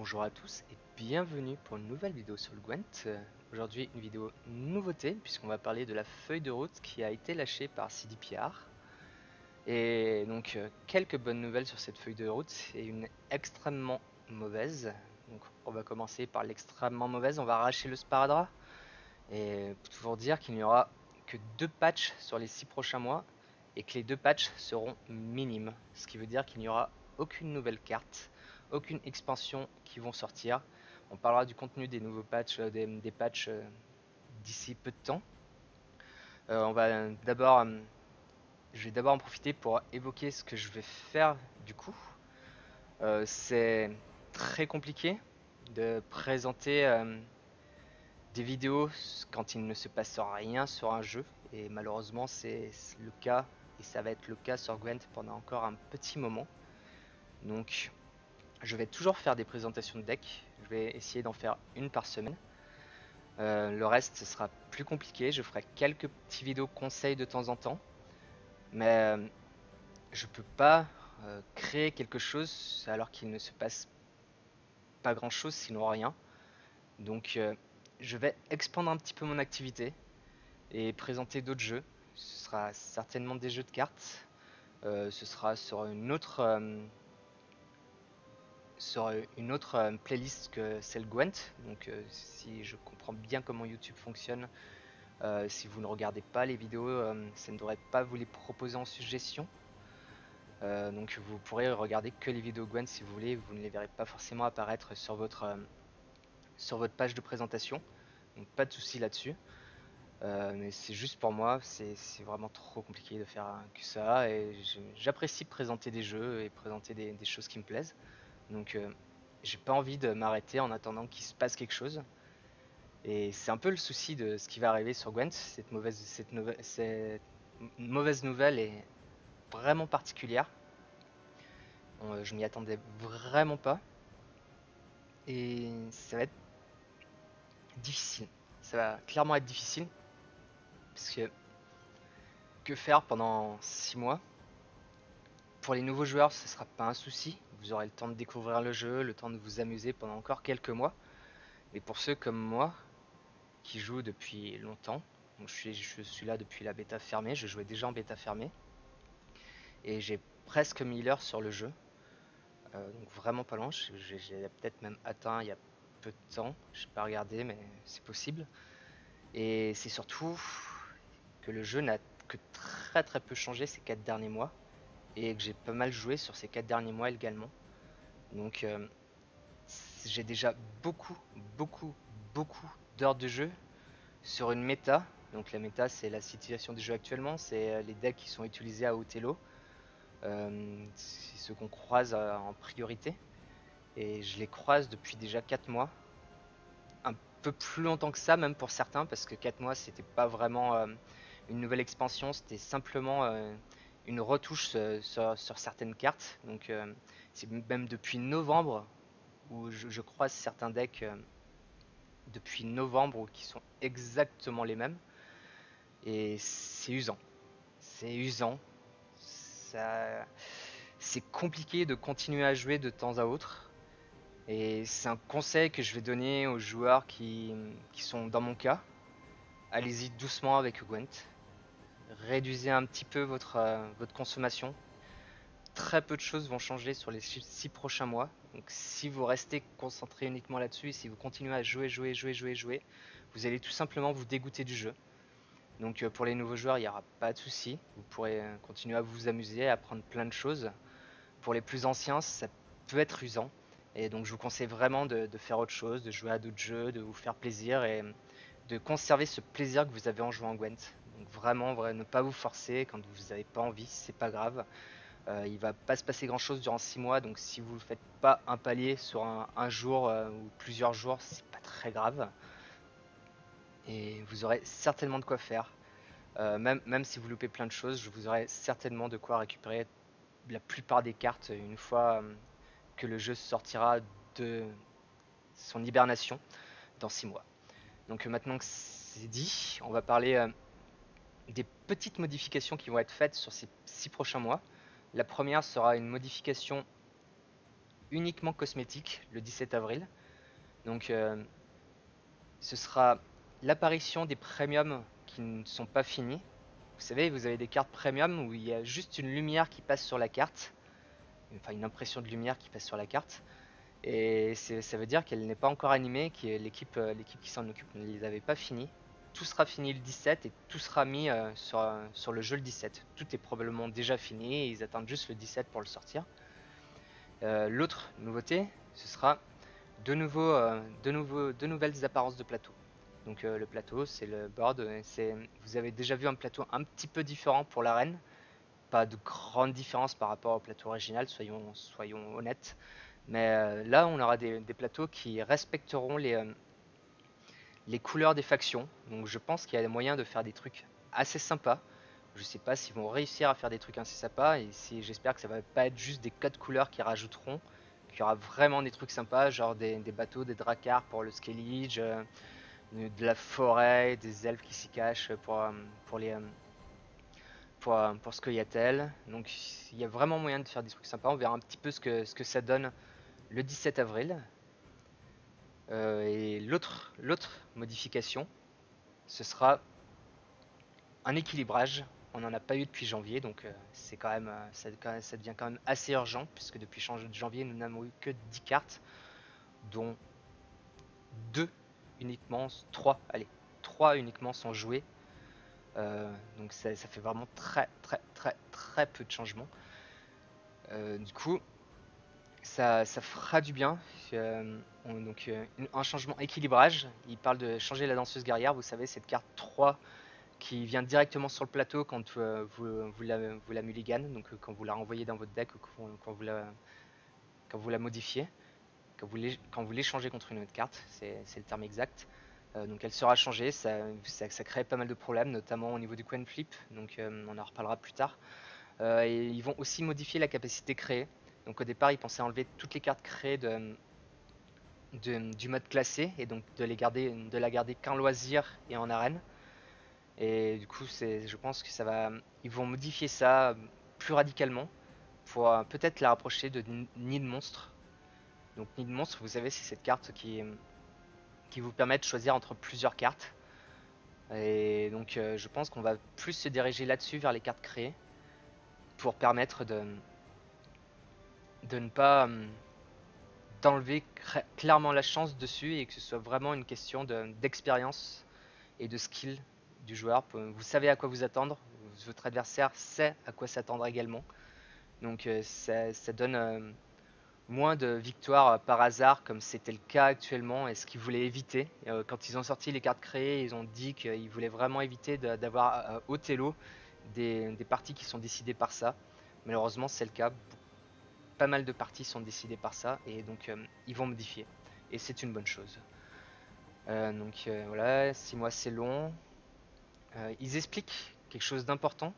Bonjour à tous et bienvenue pour une nouvelle vidéo sur le Gwent. Euh, Aujourd'hui une vidéo nouveauté puisqu'on va parler de la feuille de route qui a été lâchée par CDPR. Et donc euh, quelques bonnes nouvelles sur cette feuille de route et une extrêmement mauvaise. Donc on va commencer par l'extrêmement mauvaise, on va arracher le sparadrap. Et pour dire qu'il n'y aura que deux patchs sur les six prochains mois et que les deux patchs seront minimes. Ce qui veut dire qu'il n'y aura aucune nouvelle carte, aucune expansion qui vont sortir. On parlera du contenu des nouveaux patchs, euh, des, patchs euh, d'ici peu de temps. Euh, je vais d'abord en profiter pour évoquer ce que je vais faire du coup. C'est très compliqué de présenter des vidéos quand il ne se passe rien sur un jeu et malheureusement c'est le cas et ça va être le cas sur Gwent pendant encore un petit moment. Donc je vais toujours faire des présentations de deck, je vais essayer d'en faire une par semaine. Euh, le reste ce sera plus compliqué, je ferai quelques petits vidéos conseils de temps en temps. Mais euh, je peux pas euh, créer quelque chose alors qu'il ne se passe pas grand chose sinon rien. Donc je vais expandre un petit peu mon activité et présenter d'autres jeux. Ce sera certainement des jeux de cartes. Ce sera sur une autre sur une autre euh, playlist que celle Gwent. Donc euh, si je comprends bien comment YouTube fonctionne, euh, si vous ne regardez pas les vidéos, ça ne devrait pas vous les proposer en suggestion. Donc vous pourrez regarder que les vidéos Gwent si vous voulez, vous ne les verrez pas forcément apparaître sur votre, sur votre page de présentation. Donc pas de souci là-dessus. Mais c'est juste pour moi, c'est vraiment trop compliqué de faire que ça. Et j'apprécie présenter des jeux et présenter des choses qui me plaisent. Donc euh, j'ai pas envie de m'arrêter en attendant qu'il se passe quelque chose. Et c'est un peu le souci de ce qui va arriver sur Gwent. Cette mauvaise, cette, mauvaise nouvelle est vraiment particulière. Euh, je m'y attendais vraiment pas. Et ça va être difficile. Ça va clairement être difficile. Parce que que faire pendant 6 mois? Pour les nouveaux joueurs, ce sera pas un souci. Vous aurez le temps de découvrir le jeu, le temps de vous amuser pendant encore quelques mois. Mais pour ceux comme moi, qui jouent depuis longtemps, je, suis, là depuis la bêta fermée, je jouais déjà en bêta fermée, et j'ai presque 1000 heures sur le jeu. Euh, donc vraiment pas loin, j'ai peut-être même atteint il y a peu de temps, je n'ai pas regardé mais c'est possible. Et c'est surtout que le jeu n'a que très très peu changé ces 4 derniers mois, et que j'ai pas mal joué sur ces 4 derniers mois également. Donc euh, j'ai déjà beaucoup, beaucoup, beaucoup d'heures de jeu sur une méta. Donc la méta c'est la situation du jeu actuellement, c'est euh, les decks qui sont utilisés à Othello. Euh, c'est ceux qu'on croise en priorité. Et je les croise depuis déjà 4 mois. Un peu plus longtemps que ça, même pour certains, parce que 4 mois, c'était pas vraiment une nouvelle expansion, c'était simplement une retouche sur, certaines cartes. Donc euh, c'est même depuis novembre où je, je croise certains decks euh, depuis novembre qui sont exactement les mêmes. Et c'est usant. C'est usant. Ça... C'est compliqué de continuer à jouer de temps à autre. Et c'est un conseil que je vais donner aux joueurs qui, qui sont dans mon cas. Allez-y doucement avec Gwent. Réduisez un petit peu votre, euh, votre consommation. Très peu de choses vont changer sur les six six prochains mois. Donc si vous restez concentré uniquement là-dessus si vous continuez à jouer, jouer, jouer, jouer, jouer, vous allez tout simplement vous dégoûter du jeu. Donc euh, pour les nouveaux joueurs, il n'y aura pas de souci. Vous pourrez euh, continuer à vous amuser, à apprendre plein de choses. Pour les plus anciens, ça peut être usant. Et donc je vous conseille vraiment de, de faire autre chose, de jouer à d'autres jeux, de vous faire plaisir et de conserver ce plaisir que vous avez en jouant Gwent. Donc vraiment, vrai, ne pas vous forcer quand vous n'avez pas envie, c'est pas grave. Euh, il va pas se passer grand chose durant 6 mois, donc si vous ne faites pas un palier sur un, jour euh, ou plusieurs jours, c'est pas très grave. Et vous aurez certainement de quoi faire. Euh, même, si vous loupez plein de choses, vous aurez certainement de quoi récupérer la plupart des cartes une fois que le jeu sortira de son hibernation dans 6 mois. Donc euh, maintenant que c'est dit, on va parler euh, des petites modifications qui vont être faites sur ces 6 prochains mois. La première sera une modification uniquement cosmétique le 17 avril. Donc ce sera l'apparition des premiums qui ne sont pas finis. Vous savez, vous avez des cartes premium où il y a juste une lumière qui passe sur la carte, enfin une impression de lumière qui passe sur la carte, et ça veut dire qu'elle n'est pas encore animée, que l'équipe euh, l'équipe qui s'en occupe ne les avait pas finis. Tout sera fini le 17 et tout sera mis euh, sur, euh, sur le jeu le 17. Tout est probablement déjà fini et ils attendent juste le 17 pour le sortir. L'autre nouveauté, ce sera de, nouveau, de, de nouvelles apparences de plateau. Donc le plateau, c'est le board. Vous avez déjà vu un plateau un petit peu différent pour l'arène. Pas de grande différence par rapport au plateau original, soyons, soyons honnêtes. Mais euh, là, on aura des, plateaux qui respecteront les, euh, les couleurs des factions. Donc je pense qu'il y a moyen de faire des trucs assez sympas. Je sais pas s'ils vont réussir à faire des trucs assez sympas et j'espère que ça va pas être juste des codes couleurs qui rajouteront, qu'il y aura vraiment des trucs sympas, genre des, bateaux, des dracars pour le Skellige, euh, de la forêt, des elfes qui s'y cachent pour, pour les pour, pour ce qu'il y a-t-elle. Donc il y a vraiment moyen de faire des trucs sympas. On verra un petit peu ce que, ce que ça donne le 17 avril. Euh, et l'autre modification, ce sera un équilibrage. On n'en a pas eu depuis janvier, donc euh, c'est quand même, euh, ça, ça, devient quand même assez urgent, puisque depuis janvier, nous n'avons eu que 10 cartes, dont 2 uniquement, 3, allez, 3 uniquement sont jouées. donc ça, ça, fait vraiment très très très très peu de changements. du coup, ça, fera du bien. Euh, donc euh, un changement équilibrage. Il parle de changer la danseuse guerrière. Vous savez, cette carte 3 qui vient directement sur le plateau quand euh, vous, vous, la, vous mulligan, donc quand vous la renvoyez dans votre deck ou quand, vous, la, quand vous la modifiez, quand vous l'échangez contre une autre carte, c'est le terme exact. donc elle sera changée, ça, crée pas mal de problèmes, notamment au niveau du coin flip, donc on en reparlera plus tard. ils vont aussi modifier la capacité créée. Donc au départ, ils pensaient enlever toutes les cartes créées de, du mode classé et donc de, les garder, de la garder qu'en loisir et en arène. Et du coup, je pense que ça va, ils vont modifier ça plus radicalement pour peut-être la rapprocher de Nid Monstre. Donc Nid Monstre, vous savez, c'est cette carte qui, qui vous permet de choisir entre plusieurs cartes. Et donc euh, je pense qu'on va plus se diriger là-dessus vers les cartes créées pour permettre de, de ne pas hum, d'enlever clairement la chance dessus et que ce soit vraiment une question d'expérience et de skill du joueur. Vous savez à quoi vous attendre, votre adversaire sait à quoi s'attendre également. Donc euh, ça, donne euh, moins de victoires par hasard comme c'était le cas actuellement et ce qu'ils voulaient éviter. Euh, quand ils ont sorti les cartes créées, ils ont dit qu'ils voulaient vraiment éviter d'avoir au télo des, des parties qui sont décidées par ça. Malheureusement c'est le cas pas mal de parties sont décidées par ça et donc euh, ils vont modifier et c'est une bonne chose. Euh, donc euh, voilà, 6 mois c'est long. ils expliquent quelque chose d'important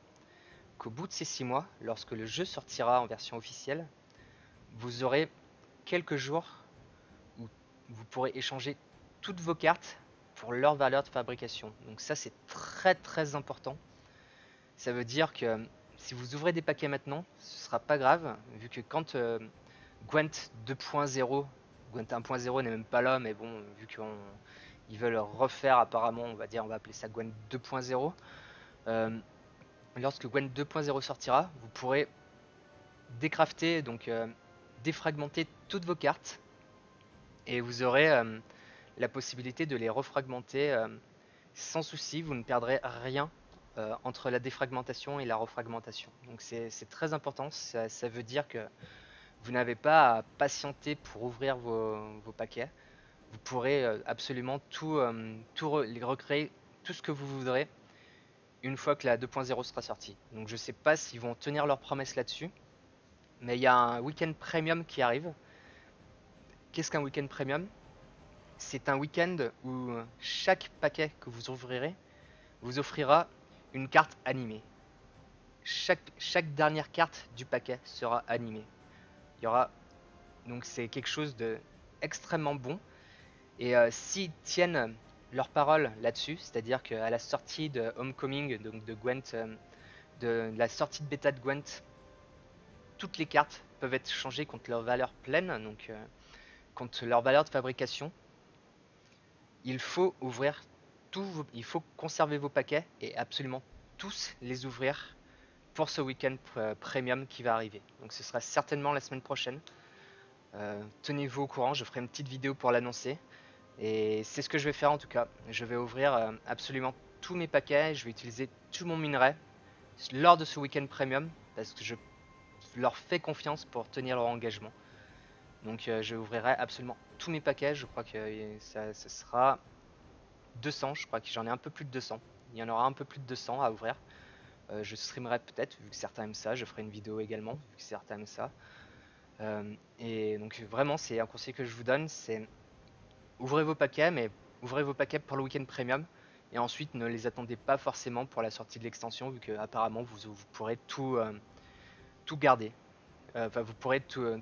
qu'au bout de ces 6 mois, lorsque le jeu sortira en version officielle, vous aurez quelques jours où vous pourrez échanger toutes vos cartes pour leur valeur de fabrication. Donc ça c'est très très important. Ça veut dire que si vous ouvrez des paquets maintenant, ce sera pas grave, vu que quand euh, Gwent 2.0, Gwent 1.0 n'est même pas là, mais bon, vu qu'ils veulent refaire apparemment, on va dire, on va appeler ça Gwent 2.0. Euh, lorsque Gwent 2.0 sortira, vous pourrez décrafter, donc euh, défragmenter toutes vos cartes, et vous aurez la possibilité de les refragmenter sans souci, vous ne perdrez rien euh, entre la défragmentation et la refragmentation. Donc c'est très important, ça, veut dire que vous n'avez pas à patienter pour ouvrir vos, paquets. Vous pourrez euh, absolument tout, euh, recréer, tout ce que vous voudrez, une fois que la 2.0 sera sortie. Donc je ne sais pas s'ils vont tenir leur promesse là-dessus, mais il y a un week-end premium qui arrive. Qu'est-ce qu'un week-end premium? C'est un week-end où chaque paquet que vous ouvrirez vous offrira une carte animée. Chaque, dernière carte du paquet sera animée. Il y aura donc c'est quelque chose de extrêmement bon. Et euh, s'ils tiennent leur parole là-dessus, c'est-à-dire qu'à la sortie de Homecoming, donc de Gwent, euh, de la sortie de bêta de Gwent, toutes les cartes peuvent être changés contre leur valeur pleine, donc euh, contre leur valeur de fabrication. Il faut ouvrir il faut conserver vos paquets et absolument tous les ouvrir pour ce week-end premium qui va arriver. Donc ce sera certainement la semaine prochaine. Euh, tenez-vous au courant, je ferai une petite vidéo pour l'annoncer. Et c'est ce que je vais faire en tout cas. Je vais ouvrir euh, absolument tous mes paquets, je vais utiliser tout mon minerai lors de ce week-end premium parce que je leur fais confiance pour tenir leur engagement. Donc euh, je ouvrirai absolument tous mes paquets, je crois que ça, sera 200, je crois que j'en ai un peu plus de 200. Il y en aura un peu plus de 200 à ouvrir. je streamerai peut-être, vu que certains aiment ça, je ferai une vidéo également, vu que certains aiment ça. Euh, et donc vraiment, c'est un conseil que je vous donne, c'est ouvrez vos paquets, mais ouvrez vos paquets pour le week-end premium. Et ensuite, ne les attendez pas forcément pour la sortie de l'extension, vu que apparemment vous, pourrez tout, euh, garder. Euh, enfin, vous pourrez tout,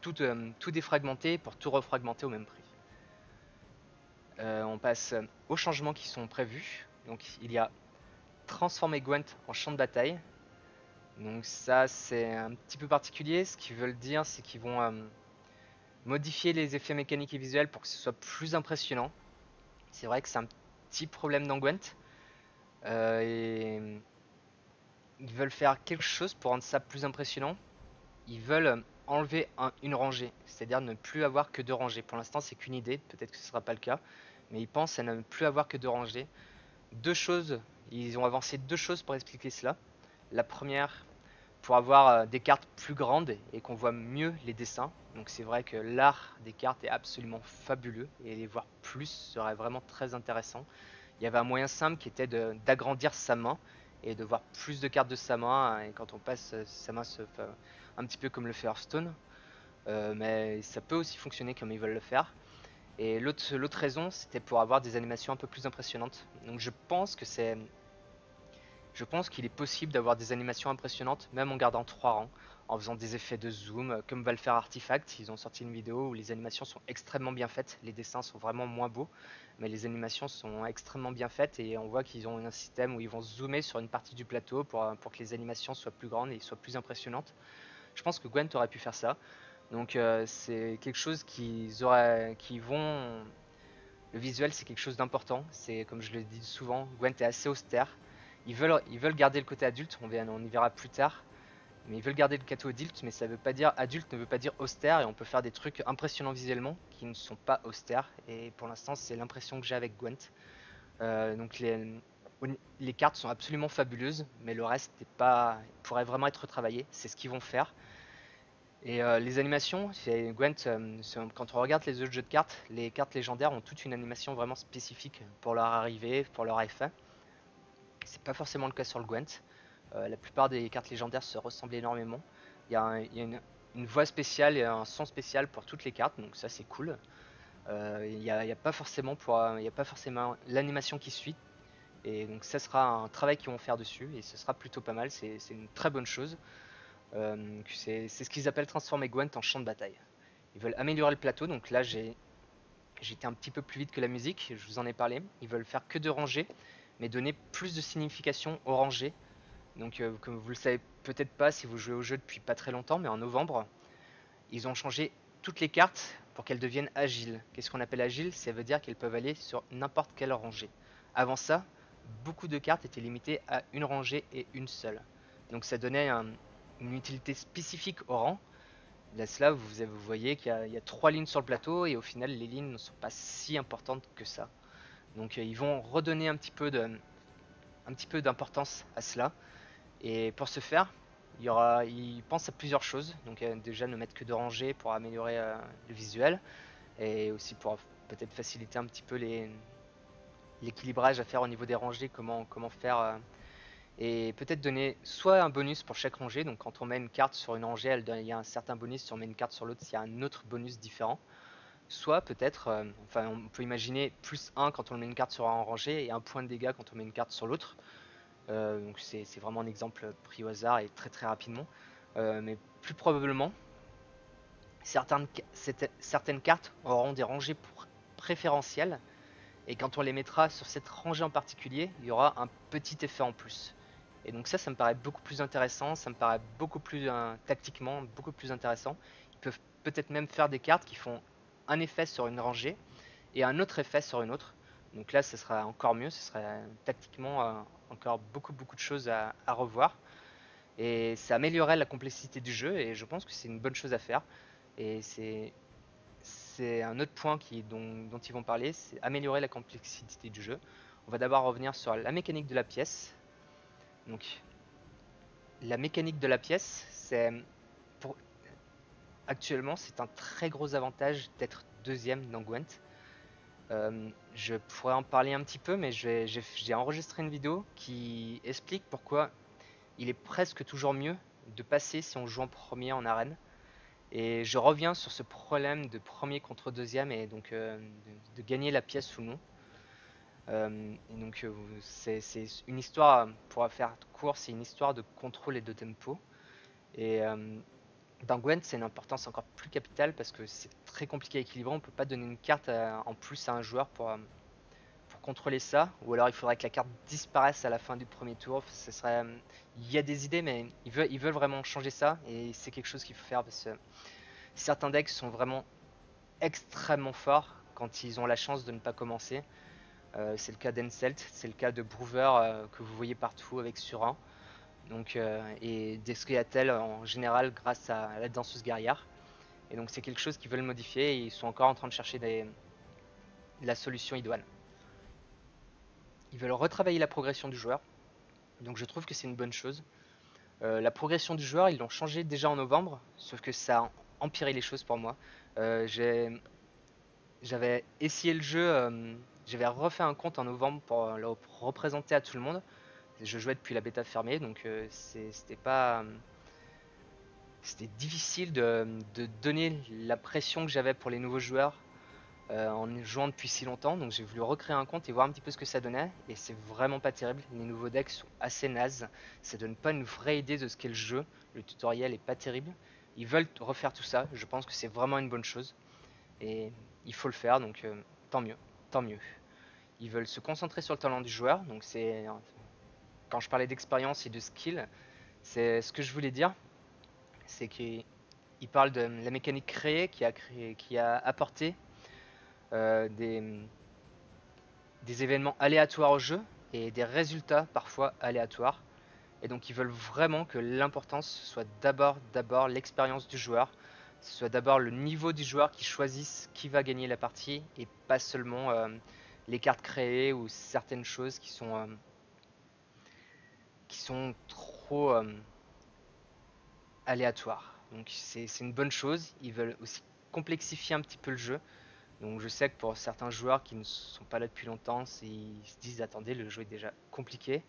tout, tout, défragmenter pour tout refragmenter au même prix. On passe aux changements qui sont prévus. Donc il y a transformer Gwent en champ de bataille. Donc ça c'est un petit peu particulier, ce qu'ils veulent dire c'est qu'ils vont euh, modifier les effets mécaniques et visuels pour que ce soit plus impressionnant. C'est vrai que c'est un petit problème dans Gwent. Euh, ils veulent faire quelque chose pour rendre ça plus impressionnant. Ils veulent enlever une rangée, c'est-à-dire ne plus avoir que deux rangées. Pour l'instant c'est qu'une idée, peut-être que ce ne sera pas le cas, mais ils pensent à ne plus avoir que deux rangées. Deux choses, ils ont avancé deux choses pour expliquer cela. La première, pour avoir euh, des cartes plus grandes et qu'on voit mieux les dessins. Donc c'est vrai que l'art des cartes est absolument fabuleux et les voir plus serait vraiment très intéressant. Il y avait un moyen simple qui était d'agrandir sa main et de voir plus de cartes de sa main et quand on passe euh, sa main se un petit peu comme le fait Hearthstone. Euh, mais ça peut aussi fonctionner comme ils veulent le faire. Et l'autre raison, c'était pour avoir des animations un peu plus impressionnantes. Donc je pense que c'est je pense qu'il est possible d'avoir des animations impressionnantes même en gardant trois rangs, en faisant des effets de zoom, comme va le faire Artifact. Ils ont sorti une vidéo où les animations sont extrêmement bien faites, les dessins sont vraiment moins beaux, mais les animations sont extrêmement bien faites et on voit qu'ils ont un système où ils vont zoomer sur une partie du plateau pour, pour que les animations soient plus grandes et soient plus impressionnantes. Je pense que Gwent aurait pu faire ça. Donc euh, c'est quelque chose qu'ils auraient, qui vont. Le visuel c'est quelque chose d'important. C'est comme je le dis souvent, Gwent est assez austère. Ils veulent, ils veulent garder le côté adulte, on, on y verra plus tard. Mais ils veulent garder le côté adulte, mais ça veut pas dire adulte ne veut pas dire austère et on peut faire des trucs impressionnants visuellement qui ne sont pas austères. Et pour l'instant, c'est l'impression que j'ai avec Gwent. Euh, donc les, les, cartes sont absolument fabuleuses, mais le reste pas, pourrait vraiment être retravaillé. C'est ce qu'ils vont faire. Et euh, les animations, Gwent, euh, quand on regarde les autres jeux de cartes, les cartes légendaires ont toute une animation vraiment spécifique pour leur arrivée, pour leur effet. C'est pas forcément le cas sur le Gwent. Euh, la plupart des cartes légendaires se ressemblent énormément. Il y a, une, voix spéciale et un son spécial pour toutes les cartes, donc ça c'est cool. Il n'y a, pas forcément forcément l'animation qui suit, et donc ça sera un travail qu'ils vont faire dessus, et ce sera plutôt pas mal. C'est une très bonne chose. Euh, c'est ce qu'ils appellent transformer Gwent en champ de bataille. Ils veulent améliorer le plateau, donc là j'ai j'étais un petit peu plus vite que la musique, je vous en ai parlé. Ils veulent faire que de rangées mais donner plus de signification au rangé. Donc euh, comme vous le savez peut-être pas si vous jouez au jeu depuis pas très longtemps, mais en novembre, ils ont changé toutes les cartes pour qu'elles deviennent agiles. Qu'est-ce qu'on appelle agile Ça veut dire qu'elles peuvent aller sur n'importe quelle rangée. Avant ça, beaucoup de cartes étaient limitées à une rangée et une seule. Donc ça donnait une utilité spécifique au rang. Là, cela, vous, voyez qu'il y, a trois lignes sur le plateau et au final, les lignes ne sont pas si importantes que ça. Donc euh, ils vont redonner un petit peu d'importance à cela. Et pour ce faire, il ils pensent à plusieurs choses. Donc euh, déjà ne mettre que de rangées pour améliorer euh, le visuel et aussi pour peut-être faciliter un petit peu l'équilibrage à faire au niveau des rangées, comment comment faire et peut-être donner soit un bonus pour chaque rangée. Donc quand on met une carte sur une rangée, il y a un certain bonus. Si on met une carte sur l'autre, il y a un autre bonus différent soit peut-être, euh, enfin on peut imaginer plus 1 quand on met une carte sur un rangé et un point de dégâts quand on met une carte sur l'autre. Euh, donc c'est vraiment un exemple pris au hasard et très très rapidement. Euh, mais plus probablement, certaines, certaines cartes auront des rangées préférentielles et quand on les mettra sur cette rangée en particulier, il y aura un petit effet en plus. Et donc ça, ça me paraît beaucoup plus intéressant, ça me paraît beaucoup plus tactiquement, beaucoup plus intéressant. Ils peuvent peut-être même faire des cartes qui font un effet sur une rangée et un autre effet sur une autre. Donc là, ce sera encore mieux, ce serait tactiquement encore beaucoup beaucoup de choses à, revoir. Et ça améliorerait la complexité du jeu et je pense que c'est une bonne chose à faire. Et c'est un autre point dont ils vont parler, c'est améliorer la complexité du jeu. On va d'abord revenir sur la mécanique de la pièce. Donc, la mécanique de la pièce, c'est pour actuellement c'est un très gros avantage d'être deuxième dans Gwent. Euh, je pourrais en parler un petit peu, mais j'ai enregistré une vidéo qui explique pourquoi il est presque toujours mieux de passer si on joue en premier en arène. Et je reviens sur ce problème de premier contre deuxième et donc euh, de, gagner la pièce ou non. Euh, donc c'est une histoire, pour faire court, c'est une histoire de contrôle et de tempo. Et dans Gwent, c'est une importance encore plus capitale parce que c'est très compliqué à équilibrer. On peut pas donner une carte euh, en plus à un joueur pour, euh, pour contrôler ça. Ou alors il faudrait que la carte disparaisse à la fin du premier tour. Euh, il y a des idées, mais ils veulent vraiment changer ça. Et c'est quelque chose qu'il faut faire parce que certains decks sont vraiment extrêmement forts quand ils ont la chance de ne pas commencer. C'est le cas d'Enselt, c'est le cas de Broover que vous voyez partout avec Surin donc, euh, et d'Escriatel en général grâce à la danseuse guerrière. Et donc c'est quelque chose qu'ils veulent modifier et ils sont encore en train de chercher des, la solution idoine. Ils veulent retravailler la progression du joueur. Donc je trouve que c'est une bonne chose. Euh, la progression du joueur, ils l'ont changé déjà en novembre, sauf que ça a empiré les choses pour moi. Euh, j'avais essayé le jeu, j'avais refait un compte en novembre pour le représenter à tout le monde je jouais depuis la bêta fermée, donc euh, c'était pas. C'était difficile de, donner la pression que j'avais pour les nouveaux joueurs euh, en jouant depuis si longtemps. Donc j'ai voulu recréer un compte et voir un petit peu ce que ça donnait. Et c'est vraiment pas terrible. Les nouveaux decks sont assez nazes. Ça donne pas une vraie idée de ce qu'est le jeu. Le tutoriel est pas terrible. Ils veulent refaire tout ça. Je pense que c'est vraiment une bonne chose. Et il faut le faire, donc euh, tant mieux. Tant mieux. Ils veulent se concentrer sur le talent du joueur. Donc c'est quand je parlais d'expérience et de skill, c'est ce que je voulais dire. C'est qu'il parle de la mécanique créée qui a, créé, qui a apporté euh, des, des événements aléatoires au jeu et des résultats parfois aléatoires. Et donc ils veulent vraiment que l'importance soit d'abord d'abord l'expérience du joueur, ce soit d'abord le niveau du joueur qui choisisse qui va gagner la partie et pas seulement euh, les cartes créées ou certaines choses qui sont euh, qui trop euh, aléatoires. Donc c'est une bonne chose. Ils veulent aussi complexifier un petit peu le jeu. Donc je sais que pour certains joueurs qui ne sont pas là depuis longtemps, ils se disent attendez, le jeu est déjà compliqué.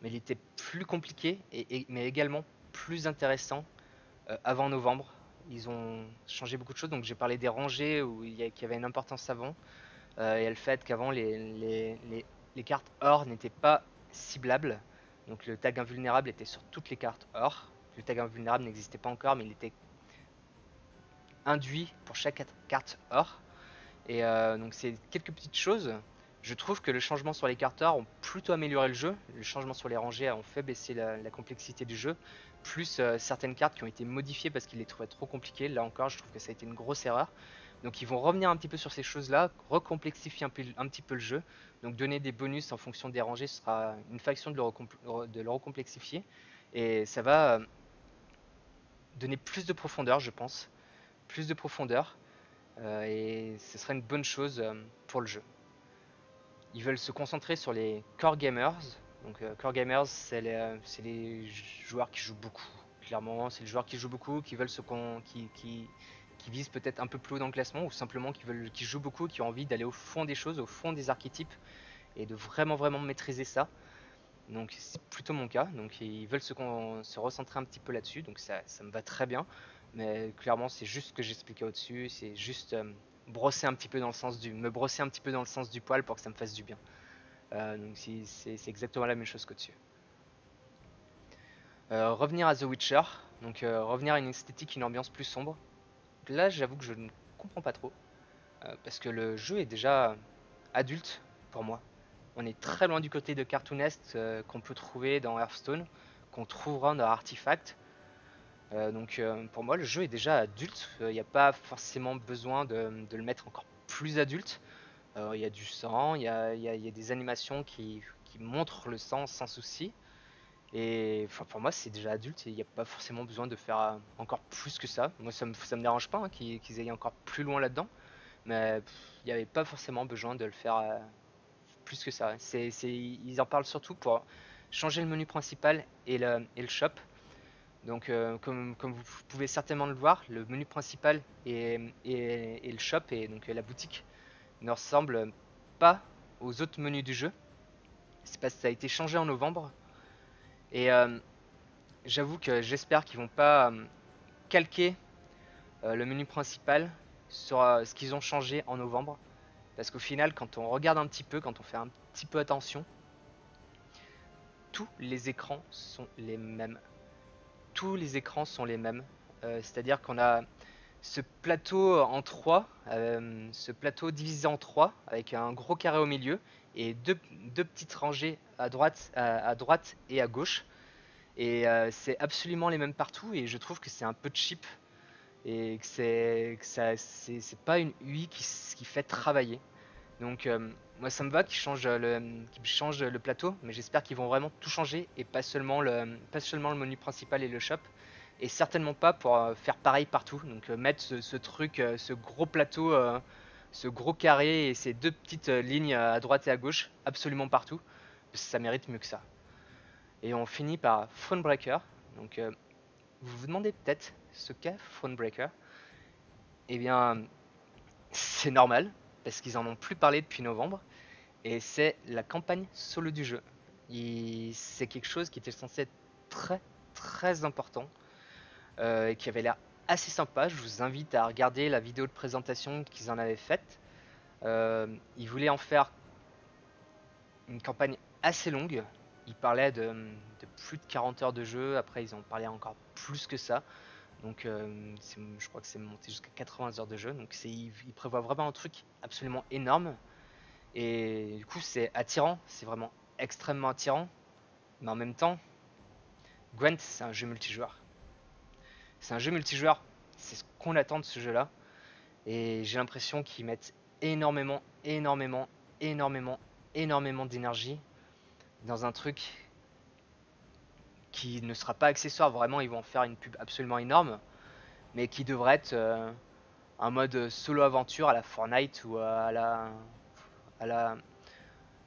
Mais il était plus compliqué, et, mais également plus intéressant euh, avant novembre. Ils ont changé beaucoup de choses. Donc j'ai parlé des rangées où il y, avait une importance avant. Euh, et le fait qu'avant les, les, les, cartes or n'étaient pas ciblables. Donc le tag invulnérable était sur toutes les cartes or. Le tag invulnérable n'existait pas encore, mais il était induit pour chaque carte or. Et euh, donc c'est quelques petites choses. Je trouve que le changement sur les cartes or ont plutôt amélioré le jeu. Le changement sur les rangées ont fait baisser la, complexité du jeu. Plus euh, certaines cartes qui ont été modifiées parce qu'ils les trouvaient trop compliquées. Là encore, je trouve que ça a été une grosse erreur. Donc ils vont revenir un petit peu sur ces choses-là, recomplexifier un, petit peu le jeu. Donc donner des bonus en fonction des rangées ce sera une faction de le, recomplexifier. Et ça va euh, donner plus de profondeur, je pense. Plus de profondeur. Euh, et ce sera une bonne chose euh, pour le jeu. Ils veulent se concentrer sur les core gamers. Donc core gamers, c'est les, joueurs qui jouent beaucoup. Clairement, c'est les joueurs qui jouent beaucoup, qui veulent se qui, qui, qui visent peut-être un peu plus haut dans le classement ou simplement qui, veulent, qui jouent beaucoup, qui ont envie d'aller au fond des choses, au fond des archétypes et de vraiment vraiment maîtriser ça. Donc c'est plutôt mon cas. Donc ils veulent se, recentrer un petit peu là-dessus. Donc ça, ça, me va très bien. Mais clairement c'est juste ce que j'expliquais au-dessus. C'est juste euh, brosser un petit peu dans le sens du, me brosser un petit peu dans le sens du poil pour que ça me fasse du bien. Euh, donc c'est exactement la même chose qu'au-dessus. Euh, revenir à The Witcher, donc revenir à une esthétique, une ambiance plus sombre là, j'avoue que je ne comprends pas trop. Euh, parce que le jeu est déjà adulte pour moi. on est très loin du côté de Cartoonest euh, qu'on peut trouver dans Hearthstone, qu'on trouvera dans Artifact. Euh, donc pour moi le jeu est déjà adulte, il n'y a pas forcément besoin de, le mettre encore plus adulte. Il y a du sang, il y a, des animations qui, montrent le sang sans souci. Et pour moi c'est déjà adulte il n'y a pas forcément besoin de faire encore plus que ça. Moi ça me, me dérange pas hein, qu'ils aillent encore plus loin là-dedans. Mais il n'y avait pas forcément besoin de le faire euh, plus que ça. C'est, ils en parlent surtout pour changer le menu principal et le, et le shop. Donc euh, comme, comme, vous pouvez certainement le voir, le menu principal et, et, le shop et donc la boutique ne ressemblent pas aux autres menus du jeu. C'est parce que ça a été changé en novembre. Et euh, j'avoue que j'espère qu'ils vont pas calquer le menu principal sur euh, ce qu'ils ont changé en novembre. Parce qu'au final, quand on regarde un petit peu, quand on fait un petit peu attention, tous les écrans sont les mêmes. Tous les écrans sont les mêmes. Euh, c'est-à-dire qu'on a ce plateau en trois, euh, ce plateau divisé en trois, avec un gros carré au milieu, et deux, petites rangées à droite, et à gauche. Et c'est absolument les mêmes partout, et je trouve que c'est un peu cheap et que c'est c'est pas une UI qui, fait travailler. Donc euh, moi ça me va qu'ils changent le plateau, mais j'espère qu'ils vont vraiment tout changer et pas seulement le menu principal et le shop et certainement pas pour euh, faire pareil partout. Donc euh, mettre ce, truc ce gros plateau ce gros carré et ces deux petites lignes à droite et à gauche absolument partout, ça mérite mieux que ça. Et on finit par Phonebreaker. Donc vous vous demandez peut-être ce qu'est Phonebreaker Eh bien, c'est normal, parce qu'ils en ont plus parlé depuis novembre, et c'est la campagne solo du jeu. C'est quelque chose qui était censé être très très important, euh, et qui avait l'air assez sympa. Je vous invite à regarder la vidéo de présentation qu'ils en avaient faite. Euh, ils voulaient en faire une campagne assez longue. Ils parlaient de, plus de 40 heures de jeu. Après, ils en parlaient encore plus que ça. Donc euh, je crois que c'est monté jusqu'à 80 heures de jeu. Donc il, il prévoit vraiment un truc absolument énorme. Et du coup c'est attirant, c'est vraiment extrêmement attirant. Mais en même temps, Gwent c'est un jeu multijoueur. C'est un jeu multijoueur, c'est ce qu'on attend de ce jeu-là. Et j'ai l'impression qu'ils mettent énormément, énormément, énormément, énormément d'énergie dans un truc qui ne sera pas accessoire, vraiment ils vont en faire une pub absolument énorme, mais qui devrait être euh, un mode solo aventure à la Fortnite ou à la à la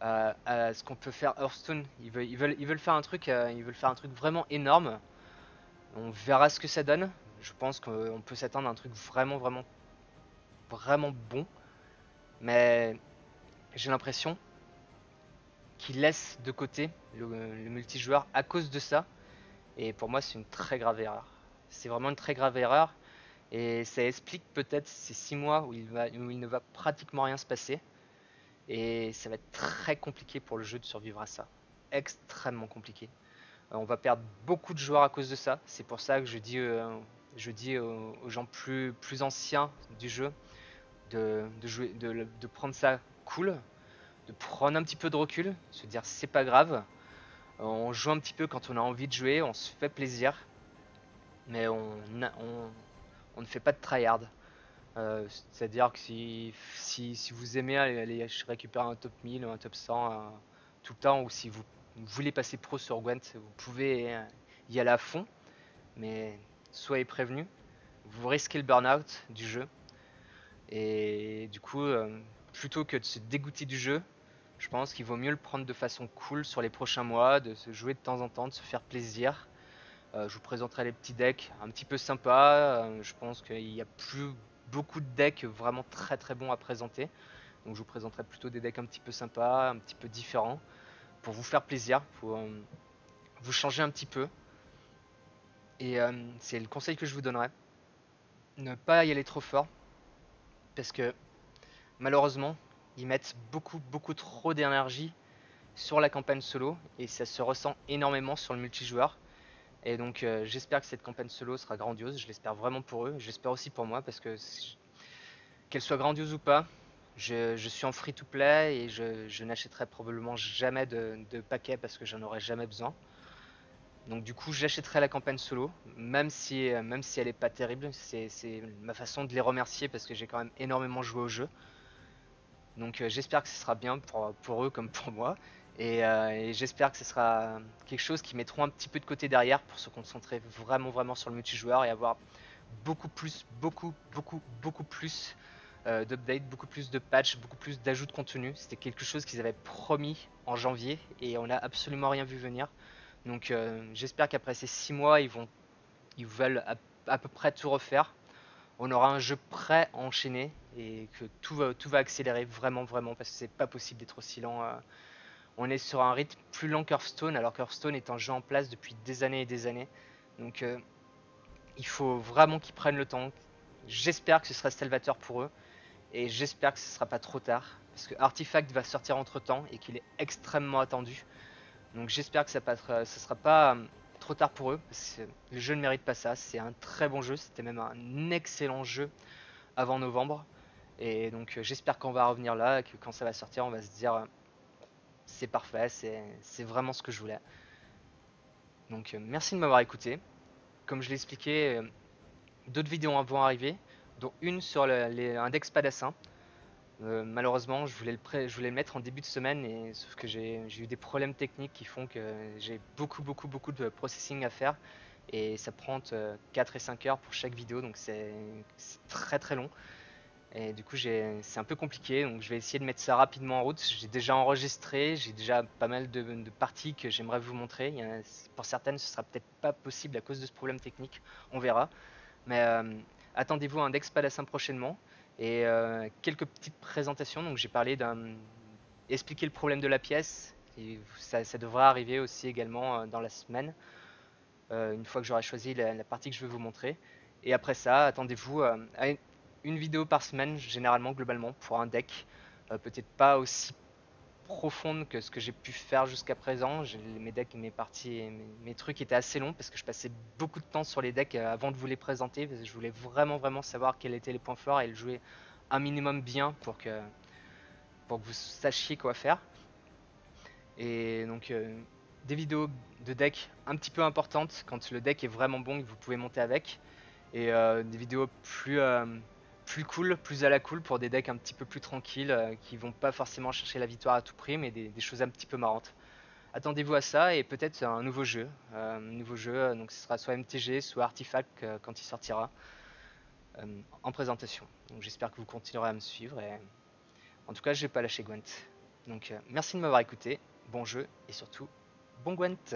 à, ce qu'on peut faire Hearthstone. Ils veulent faire un truc, euh, ils veulent faire un truc vraiment énorme. On verra ce que ça donne. Je pense qu'on peut s'attendre à un truc vraiment, vraiment, vraiment bon. Mais j'ai l'impression qu'ils laissent de côté le, multijoueur à cause de ça. Et pour moi, c'est une très grave erreur. C'est vraiment une très grave erreur. Et ça explique peut-être ces six mois où il ne va pratiquement rien se passer. Et ça va être très compliqué pour le jeu de survivre à ça. Extrêmement compliqué. Euh, on va perdre beaucoup de joueurs à cause de ça. C'est pour ça que je dis, euh, aux, gens plus, anciens du jeu de, prendre ça cool, de prendre un petit peu de recul, se dire c'est pas grave, on joue un petit peu quand on a envie de jouer, on se fait plaisir, mais on, on, ne fait pas de tryhard. Euh, c'est-à-dire que si, vous aimez aller, récupérer un top 1000 ou un top 100 euh, tout le temps, ou si vous voulez passer pro sur Gwent, vous pouvez euh, y aller à fond, mais soyez prévenus, vous risquez le burn-out du jeu. Et du coup, plutôt que de se dégoûter du jeu, je pense qu'il vaut mieux le prendre de façon cool sur les prochains mois, de se jouer de temps en temps, de se faire plaisir. Euh, je vous présenterai les petits decks un petit peu sympas. Euh, je pense qu'il n'y a plus beaucoup de decks vraiment très très bons à présenter. Donc je vous présenterai plutôt des decks un petit peu sympas, un petit peu différents, pour vous faire plaisir, pour euh, vous changer un petit peu. Et c'est le conseil que je vous donnerai. Ne pas y aller trop fort, parce que malheureusement, ils mettent beaucoup beaucoup trop d'énergie sur la campagne solo et ça se ressent énormément sur le multijoueur. Et donc euh, j'espère que cette campagne solo sera grandiose, je l'espère vraiment pour eux, j'espère aussi pour moi parce que qu'elle soit grandiose ou pas, Je, suis en free-to-play et je, n'achèterai probablement jamais de, de paquet parce que j'en aurai jamais besoin. Donc du coup, j'achèterai la campagne solo, même si, même si elle est pas terrible. C'est ma façon de les remercier parce que j'ai quand même énormément joué au jeu. Donc euh, j'espère que ce sera bien pour, pour, eux comme pour moi. Euh, et, j'espère que ce sera quelque chose qui mettront un petit peu de côté derrière pour se concentrer vraiment vraiment sur le multijoueur et avoir beaucoup plus, beaucoup, beaucoup, beaucoup plus euh, d'updates, beaucoup plus de patchs, beaucoup plus d'ajouts de contenu. C'était quelque chose qu'ils avaient promis en janvier et on n'a absolument rien vu venir. Donc euh, j'espère qu'après ces 6 mois, ils, vont, ils veulent à, peu près tout refaire. On aura un jeu prêt à enchaîner et que tout va, tout va accélérer vraiment, vraiment, parce que c'est pas possible d'être aussi lent. Euh. on est sur un rythme plus lent qu'Hearthstone, alors qu'Hearthstone est un jeu en place depuis des années et des années. Donc il faut vraiment qu'ils prennent le temps. J'espère que ce sera salvateur pour eux. Et j'espère que ce sera pas trop tard. Parce que Artifact va sortir entre temps et qu'il est extrêmement attendu. Donc j'espère que ça ne sera pas euh, trop tard pour eux, parce que le jeu ne mérite pas ça. C'est un très bon jeu, c'était même un excellent jeu avant novembre. Et donc euh, j'espère qu'on va revenir là, que quand ça va sortir, on va se dire euh, c'est parfait, c'est vraiment ce que je voulais. Donc merci de m'avoir écouté. Comme je l'ai expliqué, d'autres vidéos vont arriver, dont une sur l'index Padassin. Euh, malheureusement, je voulais, le je voulais le mettre en début de semaine, et, sauf que j'ai eu des problèmes techniques qui font que j'ai beaucoup, beaucoup, beaucoup de processing à faire. Et ça prend 4 euh, et 5 heures pour chaque vidéo, donc c'est très très long. Et du coup, c'est un peu compliqué, donc je vais essayer de mettre ça rapidement en route. J'ai déjà enregistré, j'ai déjà pas mal de, parties que j'aimerais vous montrer. pour certaines, ce sera peut-être pas possible à cause de ce problème technique, on verra. Mais euh, attendez-vous à un Dex Palassin prochainement. Et euh, quelques petites présentations. Donc j'ai parlé d'un expliquer le problème de la pièce. Ça, devrait arriver aussi également euh, dans la semaine, euh, une fois que j'aurai choisi la, partie que je vais vous montrer. Et après ça, attendez-vous à une vidéo par semaine, généralement, globalement, pour un deck. Peut-être pas aussi profonde que ce que j'ai pu faire jusqu'à présent. Mes decks, mes parties, mes, trucs étaient assez longs parce que je passais beaucoup de temps sur les decks euh, avant de vous les présenter. Parce que je voulais vraiment vraiment savoir quels étaient les points forts et le jouer un minimum bien pour que, pour que vous sachiez quoi faire. Et donc euh, des vidéos de deck un petit peu importantes quand le deck est vraiment bon et que vous pouvez monter avec. Et euh, des vidéos plus plus cool, plus à la cool pour des decks un petit peu plus tranquilles euh, qui vont pas forcément chercher la victoire à tout prix mais des, choses un petit peu marrantes. Attendez-vous à ça et peut-être un nouveau jeu. Euh, un nouveau jeu, euh, donc ce sera soit MTG, soit Artifact quand il sortira en présentation. Donc j'espère que vous continuerez à me suivre et en tout cas je vais pas lâcher Gwent. Donc merci de m'avoir écouté, bon jeu et surtout bon Gwent